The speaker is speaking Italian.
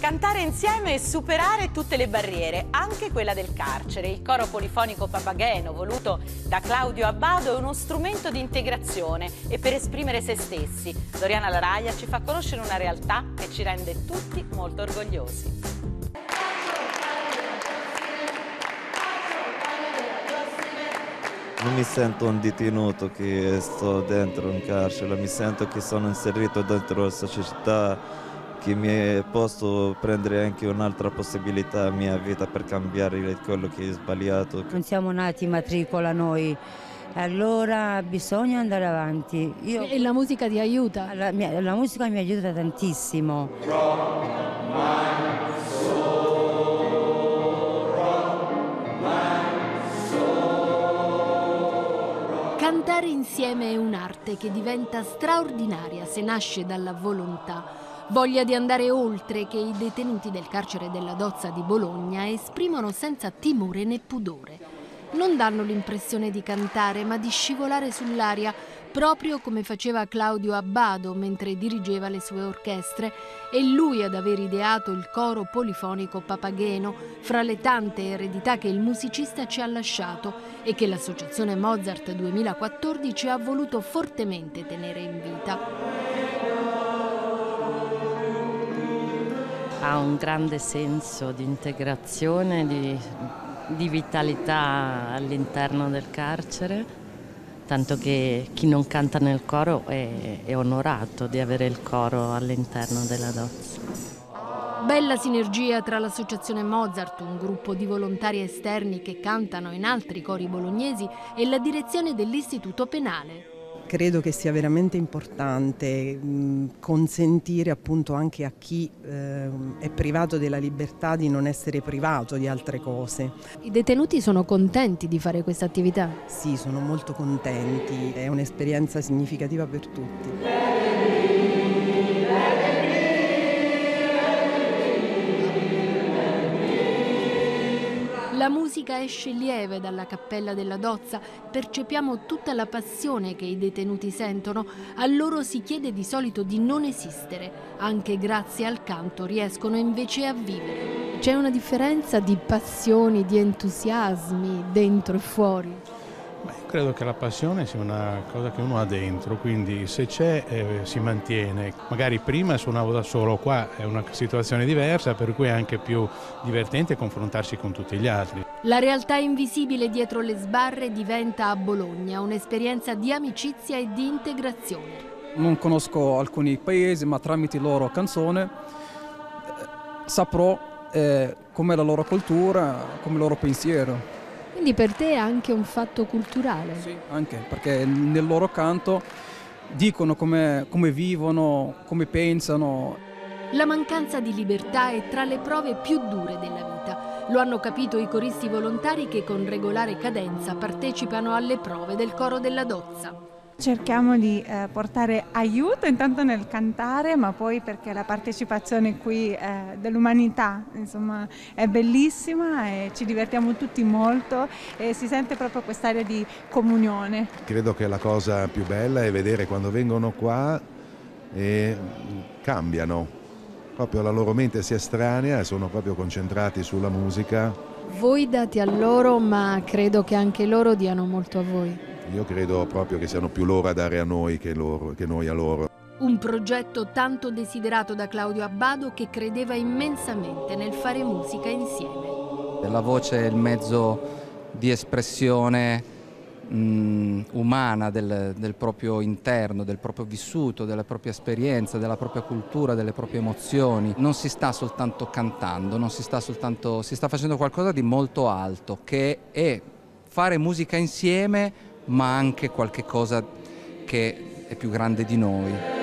Cantare insieme e superare tutte le barriere, anche quella del carcere. Il coro polifonico papageno, voluto da Claudio Abbado, è uno strumento di integrazione e per esprimere se stessi. Doriana Laraia ci fa conoscere una realtà che ci rende tutti molto orgogliosi. Non mi sento un detenuto che sto dentro un carcere, mi sento che sono inserito dentro la società che mi posso prendere anche un'altra possibilità nella mia vita per cambiare quello che è sbagliato. Non siamo nati in matricola noi, allora bisogna andare avanti. Io, e la musica ti aiuta? La, la musica mi aiuta tantissimo. Cantare insieme è un'arte che diventa straordinaria se nasce dalla volontà Voglia di andare oltre che i detenuti del carcere della Dozza di Bologna esprimono senza timore né pudore. Non danno l'impressione di cantare, ma di scivolare sull'aria, proprio come faceva Claudio Abbado mentre dirigeva le sue orchestre, e lui ad aver ideato il coro polifonico Papageno, fra le tante eredità che il musicista ci ha lasciato e che l'associazione Mozart 2014 ha voluto fortemente tenere in vita. Ha un grande senso di integrazione, di, di vitalità all'interno del carcere, tanto che chi non canta nel coro è, è onorato di avere il coro all'interno della dozza. Bella sinergia tra l'associazione Mozart, un gruppo di volontari esterni che cantano in altri cori bolognesi, e la direzione dell'Istituto Penale credo che sia veramente importante consentire appunto anche a chi eh, è privato della libertà di non essere privato di altre cose. I detenuti sono contenti di fare questa attività? Sì, sono molto contenti, è un'esperienza significativa per tutti. La musica esce lieve dalla cappella della Dozza, percepiamo tutta la passione che i detenuti sentono, a loro si chiede di solito di non esistere, anche grazie al canto riescono invece a vivere. C'è una differenza di passioni, di entusiasmi dentro e fuori? Beh, credo che la passione sia una cosa che uno ha dentro, quindi se c'è eh, si mantiene. Magari prima suonavo da solo, qua è una situazione diversa, per cui è anche più divertente confrontarsi con tutti gli altri. La realtà invisibile dietro le sbarre diventa a Bologna un'esperienza di amicizia e di integrazione. Non conosco alcuni paesi, ma tramite loro canzone eh, saprò eh, com'è la loro cultura, come il loro pensiero. Quindi per te è anche un fatto culturale? Sì, anche perché nel loro canto dicono come, come vivono, come pensano. La mancanza di libertà è tra le prove più dure della vita. Lo hanno capito i coristi volontari che con regolare cadenza partecipano alle prove del coro della Dozza. Cerchiamo di eh, portare aiuto intanto nel cantare, ma poi perché la partecipazione qui eh, dell'umanità insomma, è bellissima e ci divertiamo tutti molto e si sente proprio quest'area di comunione. Credo che la cosa più bella è vedere quando vengono qua e cambiano, proprio la loro mente si estranea e sono proprio concentrati sulla musica. Voi date a loro, ma credo che anche loro diano molto a voi. Io credo proprio che siano più loro a dare a noi che, loro, che noi a loro. Un progetto tanto desiderato da Claudio Abbado che credeva immensamente nel fare musica insieme. La voce è il mezzo di espressione mh, umana del, del, proprio interno, del proprio vissuto, della propria esperienza, della propria cultura, delle proprie emozioni. Non si sta soltanto cantando, non si sta soltanto, si sta facendo qualcosa di molto alto che è fare musica insieme ma anche qualche cosa che è più grande di noi.